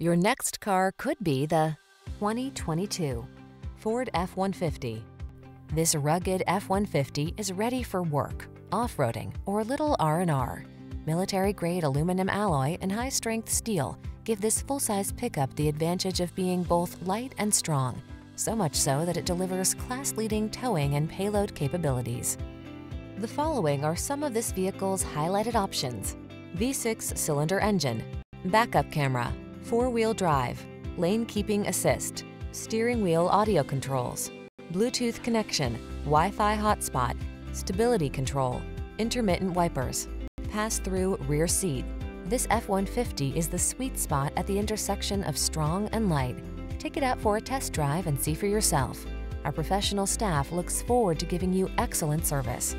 Your next car could be the 2022 Ford F-150. This rugged F-150 is ready for work, off-roading, or a little R&R. Military-grade aluminum alloy and high-strength steel give this full-size pickup the advantage of being both light and strong, so much so that it delivers class-leading towing and payload capabilities. The following are some of this vehicle's highlighted options. V6 cylinder engine, backup camera, four-wheel drive, lane keeping assist, steering wheel audio controls, Bluetooth connection, Wi-Fi hotspot, stability control, intermittent wipers, pass-through rear seat. This F-150 is the sweet spot at the intersection of strong and light. Take it out for a test drive and see for yourself. Our professional staff looks forward to giving you excellent service.